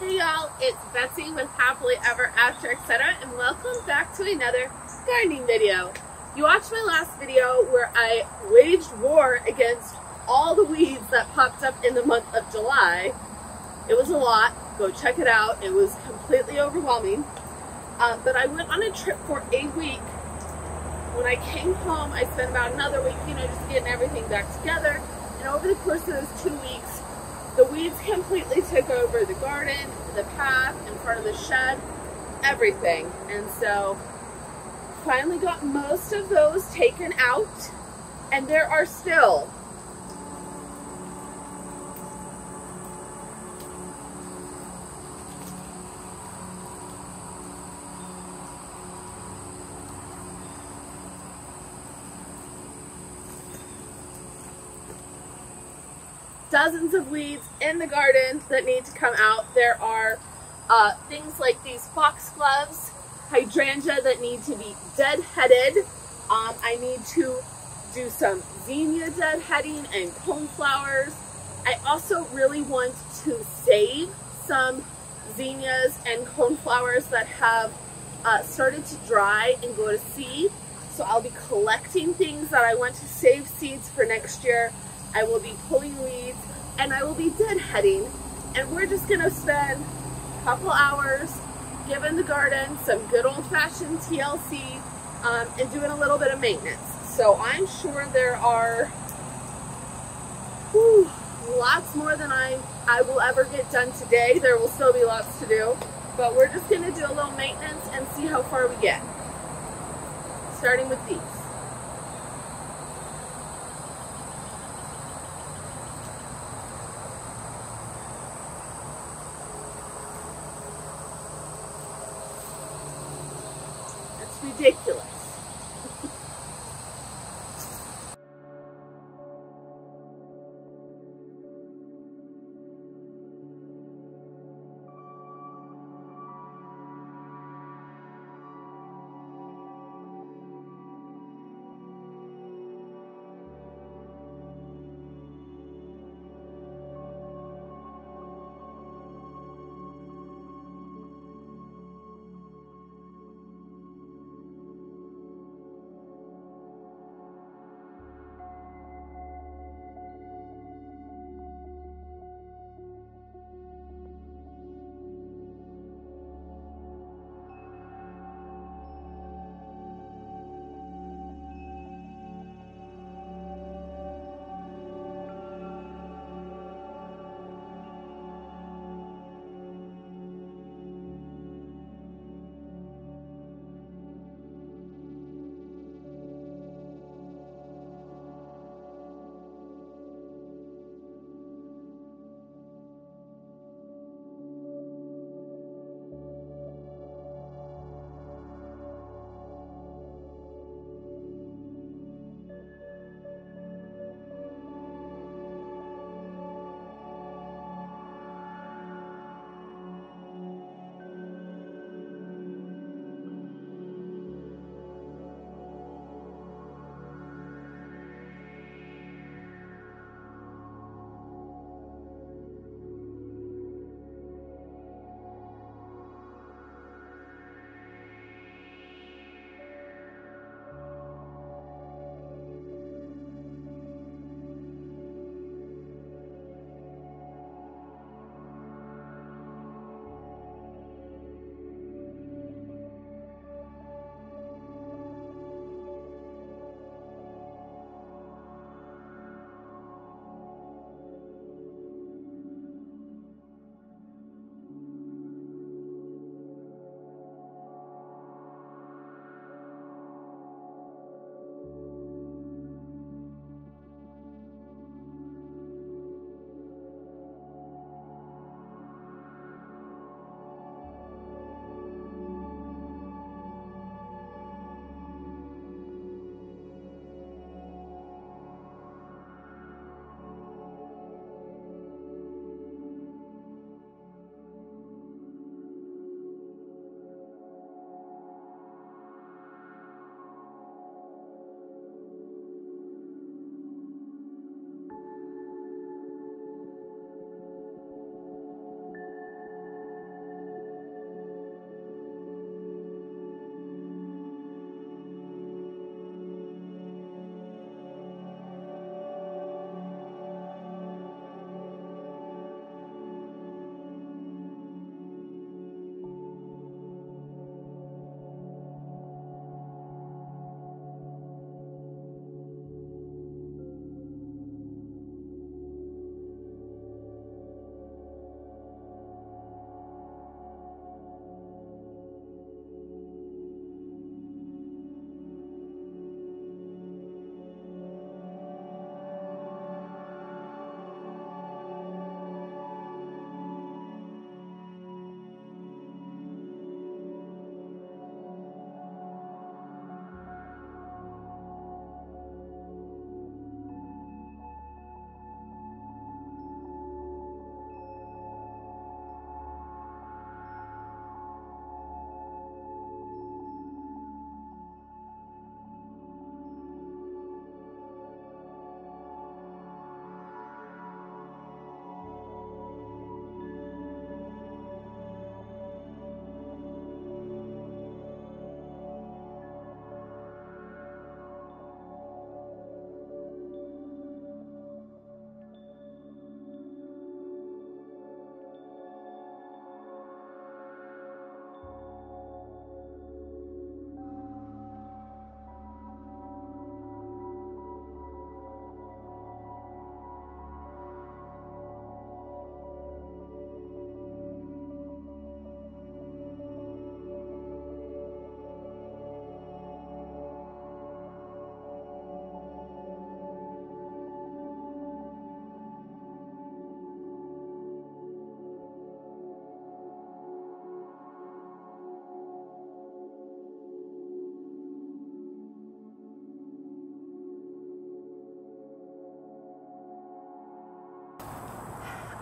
Hey y'all, it's Betsy with Happily Ever After Etc. and welcome back to another gardening video. You watched my last video where I waged war against all the weeds that popped up in the month of July. It was a lot. Go check it out. It was completely overwhelming. Um, but I went on a trip for a week. When I came home, I spent about another week, you know, just getting everything back together. And over the course of those two weeks, the weeds completely took over the garden, the path, in front of the shed, everything. And so finally got most of those taken out. And there are still dozens of weeds in the garden that need to come out. There are uh, things like these foxgloves, hydrangea that need to be deadheaded. Um, I need to do some zinnia deadheading and coneflowers. I also really want to save some zinnias and coneflowers that have uh, started to dry and go to seed. So I'll be collecting things that I want to save seeds for next year. I will be pulling weeds and I will be deadheading and we're just gonna spend a couple hours giving the garden some good old-fashioned TLC um, and doing a little bit of maintenance. So I'm sure there are whew, lots more than I, I will ever get done today. There will still be lots to do, but we're just gonna do a little maintenance and see how far we get. Starting with these.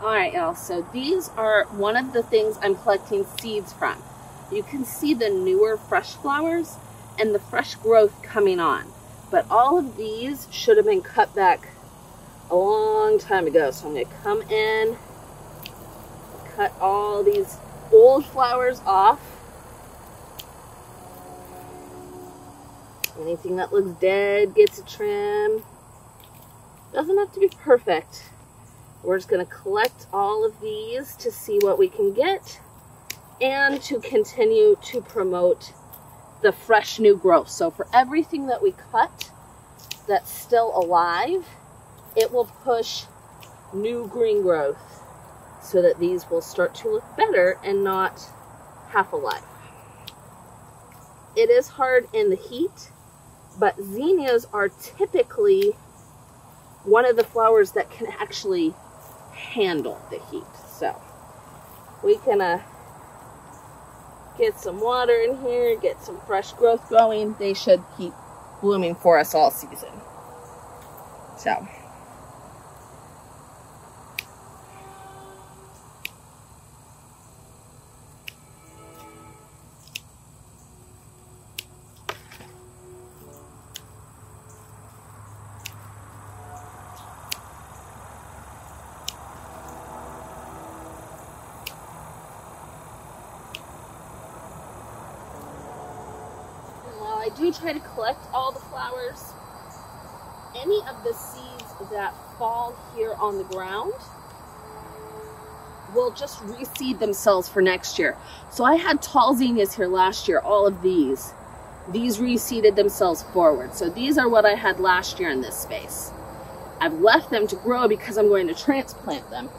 All right, y'all, so these are one of the things I'm collecting seeds from. You can see the newer fresh flowers and the fresh growth coming on. But all of these should have been cut back a long time ago. So I'm to come in, cut all these old flowers off. Anything that looks dead gets a trim. Doesn't have to be perfect. We're just going to collect all of these to see what we can get and to continue to promote the fresh new growth. So for everything that we cut that's still alive, it will push new green growth so that these will start to look better and not half alive. It is hard in the heat, but zinnias are typically one of the flowers that can actually handle the heat. So we can uh, get some water in here, get some fresh growth going. They should keep blooming for us all season. So. I do try to collect all the flowers. Any of the seeds that fall here on the ground will just reseed themselves for next year. So I had tall zinnias here last year, all of these. These reseeded themselves forward. So these are what I had last year in this space. I've left them to grow because I'm going to transplant them.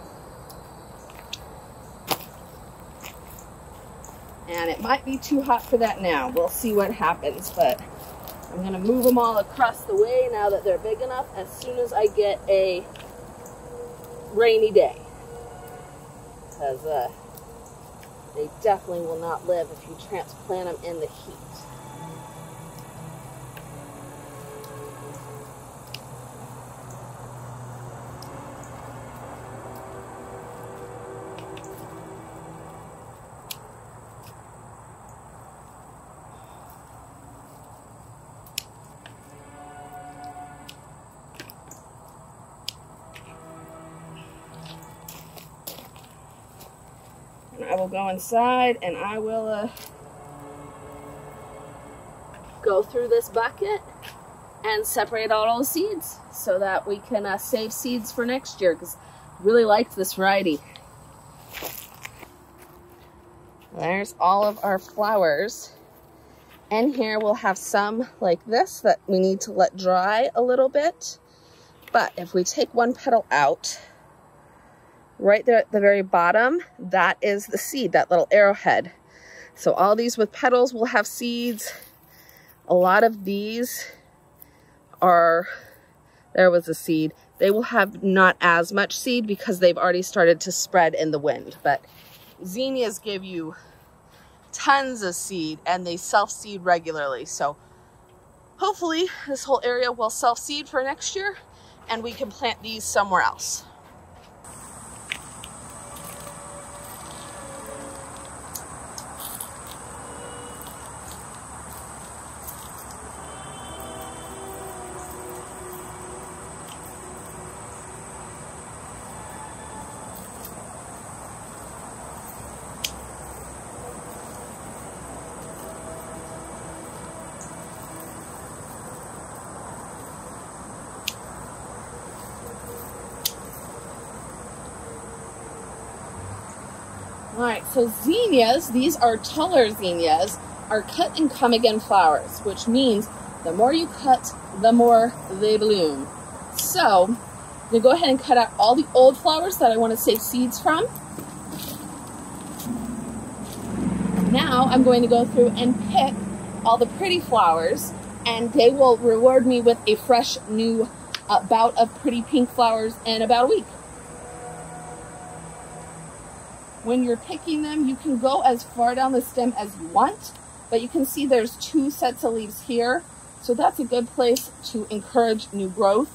And it might be too hot for that now. We'll see what happens, but I'm gonna move them all across the way now that they're big enough as soon as I get a rainy day. Because uh, they definitely will not live if you transplant them in the heat. Will go inside and I will uh, go through this bucket and separate all the seeds so that we can uh, save seeds for next year because I really liked this variety. There's all of our flowers. And here we'll have some like this that we need to let dry a little bit. But if we take one petal out, right there at the very bottom, that is the seed, that little arrowhead. So all these with petals will have seeds. A lot of these are, there was a seed. They will have not as much seed because they've already started to spread in the wind. But zinnias give you tons of seed and they self-seed regularly. So hopefully this whole area will self-seed for next year and we can plant these somewhere else. All right, so zinnias, these are taller zinnias, are cut and come again flowers, which means the more you cut, the more they bloom. So, I'm gonna go ahead and cut out all the old flowers that I wanna save seeds from. Now I'm going to go through and pick all the pretty flowers and they will reward me with a fresh new uh, bout of pretty pink flowers in about a week. When you're picking them, you can go as far down the stem as you want, but you can see there's two sets of leaves here. So that's a good place to encourage new growth.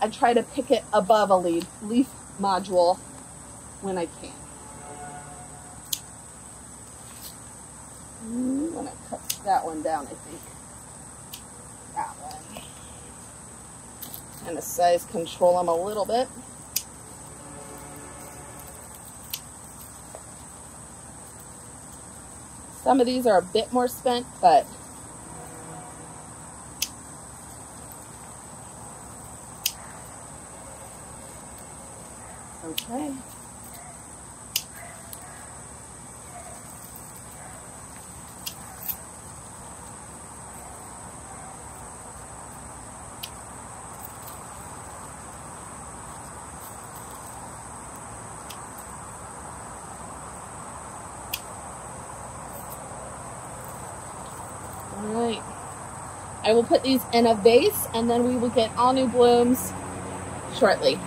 I try to pick it above a leaf, leaf module when I can. I'm gonna cut that one down, I think. That one. And the size control them a little bit. Some of these are a bit more spent, but okay. All right. I will put these in a vase and then we will get all new blooms shortly.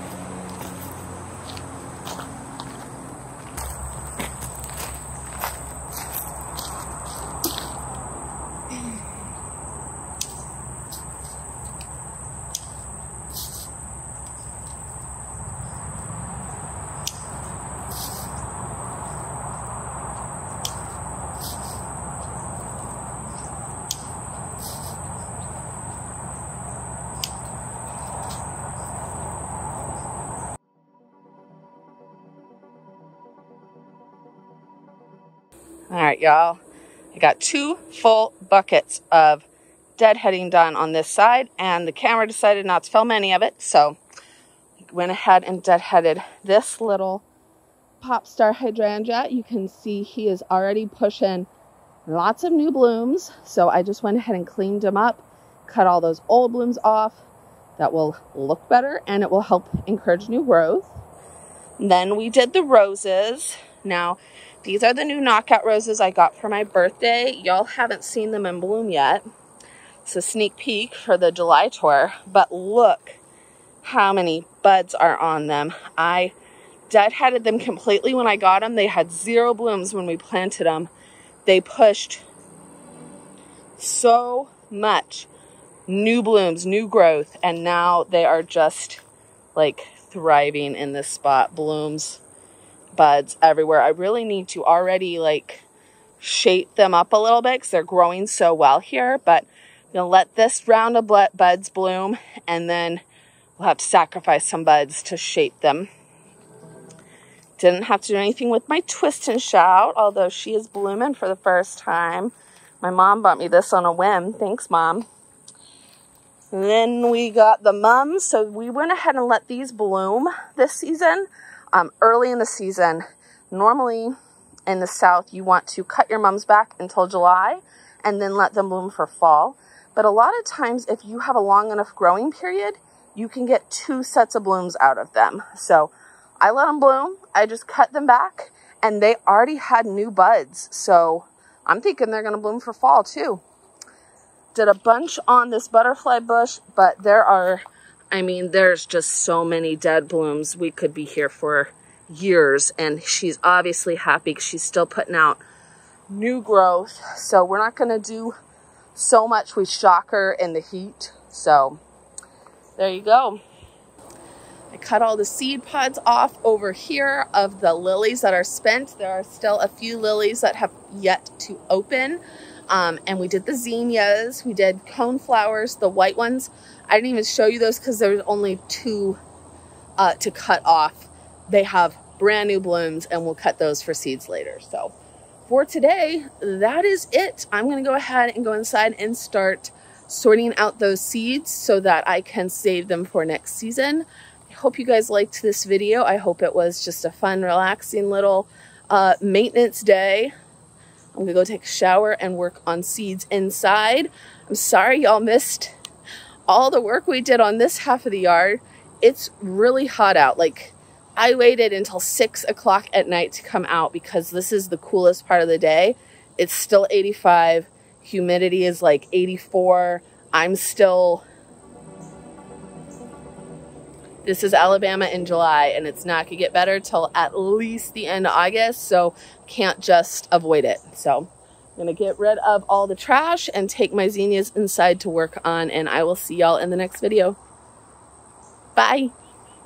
All right, y'all. I got two full buckets of deadheading done on this side, and the camera decided not to film any of it, so went ahead and deadheaded this little pop star hydrangea. You can see he is already pushing lots of new blooms, so I just went ahead and cleaned them up, cut all those old blooms off. That will look better and it will help encourage new growth. Then we did the roses. Now, these are the new knockout roses I got for my birthday. Y'all haven't seen them in bloom yet. It's a sneak peek for the July tour, but look how many buds are on them. I deadheaded them completely when I got them. They had zero blooms when we planted them. They pushed so much new blooms, new growth, and now they are just like thriving in this spot. Blooms, buds everywhere. I really need to already like shape them up a little bit because they're growing so well here, but I'm gonna let this round of buds bloom and then we'll have to sacrifice some buds to shape them. Didn't have to do anything with my twist and shout, although she is blooming for the first time. My mom bought me this on a whim. Thanks, mom. And then we got the mums. So we went ahead and let these bloom this season. Um, early in the season, normally in the south, you want to cut your mums back until July and then let them bloom for fall. But a lot of times, if you have a long enough growing period, you can get two sets of blooms out of them. So I let them bloom. I just cut them back and they already had new buds. So I'm thinking they're going to bloom for fall too. Did a bunch on this butterfly bush, but there are, I mean, there's just so many dead blooms. We could be here for years and she's obviously happy she's still putting out new growth. So we're not going to do so much We shock her in the heat. So there you go. I cut all the seed pods off over here of the lilies that are spent. There are still a few lilies that have yet to open. Um, and we did the zinnias, we did cone flowers, the white ones. I didn't even show you those because there's only two uh, to cut off. They have brand new blooms and we'll cut those for seeds later. So for today, that is it. I'm going to go ahead and go inside and start sorting out those seeds so that I can save them for next season. I hope you guys liked this video. I hope it was just a fun, relaxing little uh, maintenance day. I'm gonna go take a shower and work on seeds inside. I'm sorry y'all missed all the work we did on this half of the yard. It's really hot out. Like I waited until six o'clock at night to come out because this is the coolest part of the day. It's still 85. Humidity is like 84. I'm still this is Alabama in July and it's not gonna get better till at least the end of August. So can't just avoid it. So I'm gonna get rid of all the trash and take my zinnias inside to work on and I will see y'all in the next video. Bye.